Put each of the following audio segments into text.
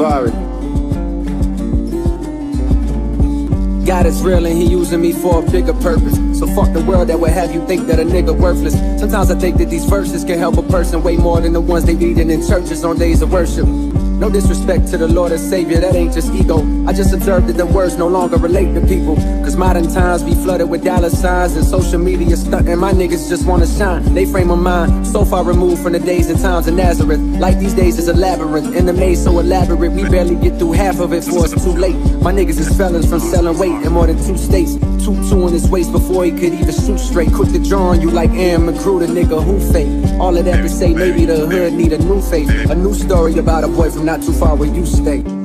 Javari. God is real and he using me for a bigger purpose. So fuck the world that would have you think that a nigga worthless. Sometimes I think that these verses can help a person way more than the ones they reading in churches on days of worship. No disrespect to the Lord and Savior, that ain't just ego. I just observed that the words no longer relate to people. Cause modern times be flooded with dollar signs and social media stunting. My niggas just wanna shine. They frame of mind so far removed from the days and times of Nazareth. Like these days is a labyrinth, and the maze so elaborate, we barely get through half of it before it's too late. My niggas is felons from selling weight in more than two states. Two two in his waist before he could even shoot straight. Quick to draw on you like Aaron the nigga who fake. All of that to say maybe the hood need a new face. A new story about a boy from not too far where you stay.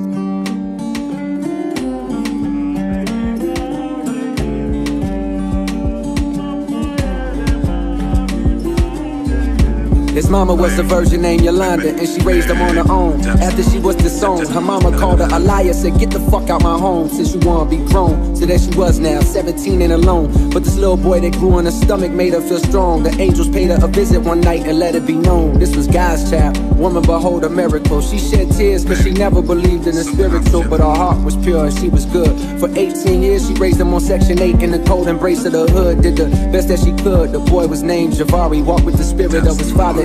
His mama was a virgin named Yolanda, and she raised him on her own. After she was disowned, her mama called her a liar, said, Get the fuck out my home since you wanna be grown. So there she was now, 17 and alone. But this little boy that grew in her stomach made her feel strong. The angels paid her a visit one night and let it be known. This was God's child. Woman, behold a miracle. She shed tears cause she never believed in the spiritual, but her heart was pure and she was good. For 18 years, she raised him on Section 8 in the cold embrace of the hood. Did the best that she could. The boy was named Javari, walked with the spirit of his father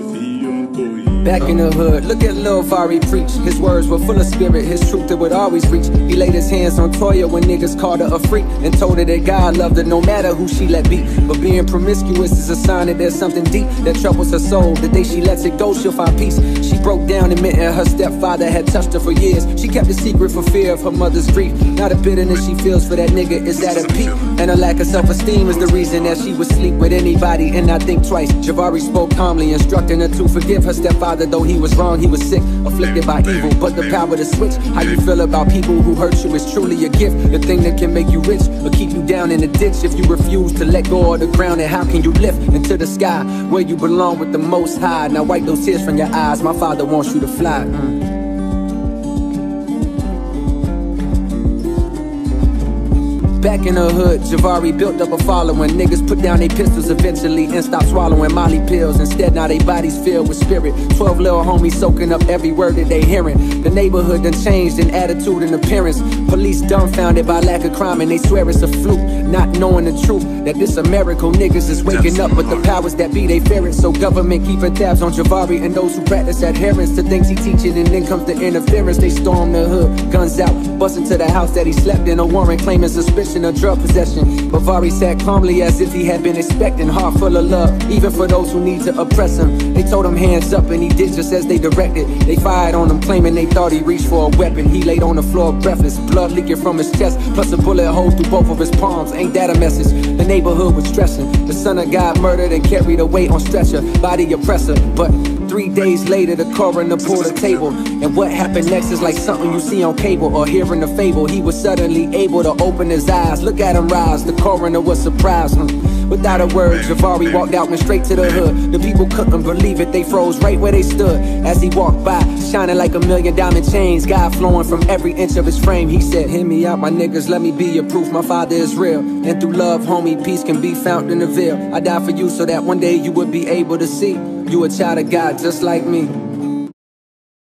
Back in the hood, look at Lil Vari preach. His words were full of spirit, his truth that would always reach. He laid his hands on Toya when niggas called her a freak and told her that God loved her no matter who she let be. But being promiscuous is a sign that there's something deep that troubles her soul. The day she lets it go, she'll find peace. She broke down, and admitting her stepfather had touched her for years. She kept it secret for fear of her mother's grief. Now the bitterness she feels for that nigga is at a peak. And her lack of self esteem is the reason that she would sleep with anybody and not think twice. Javari spoke calmly, instructing her to forgive her stepfather father, though he was wrong, he was sick, afflicted by evil. But the power to switch how you feel about people who hurt you is truly a gift. The thing that can make you rich or keep you down in the ditch if you refuse to let go of the ground. And how can you lift into the sky where you belong with the most high? Now wipe those tears from your eyes. My father wants you to fly. Mm. Back in the hood, Javari built up a following. Niggas put down their pistols eventually and stopped swallowing Molly pills. Instead, now they bodies filled with spirit. Twelve little homies soaking up every word that they hearing. The neighborhood done changed in attitude and appearance. Police dumbfounded by lack of crime and they swear it's a fluke. Not knowing the truth that this a miracle. Niggas is waking up, but the powers that be they fear it. So government keeping tabs on Javari and those who practice adherence to things he teaching. And then comes the interference. They storm the hood, guns out, bust into the house that he slept in. A warrant claiming suspicion possession of drug possession. Javari sat calmly as if he had been expecting, heart full of love, even for those who need to oppress him. They told him hands up and he did just as they directed. They fired on him, claiming they thought he reached for a weapon. He laid on the floor breathless, blood leaking from his chest, plus a bullet hole through both of his palms. Ain't that a message? The neighborhood was stressing. The son of God murdered and carried away on stretcher, body oppressor. But Three days later, the coroner pulled a table. And what happened next is like something you see on cable or hearing a fable. He was suddenly able to open his eyes. Look at him rise. The coroner was surprised. Hmm. Without a word, Javari walked out, went straight to the hood. The people couldn't believe it, they froze right where they stood. As he walked by, shining like a million diamond chains, God flowing from every inch of his frame. He said, Hear me out, my niggas, let me be your proof. My father is real. And through love, homie, peace can be found in the veil. I died for you so that one day you would be able to see. You a child of God just like me.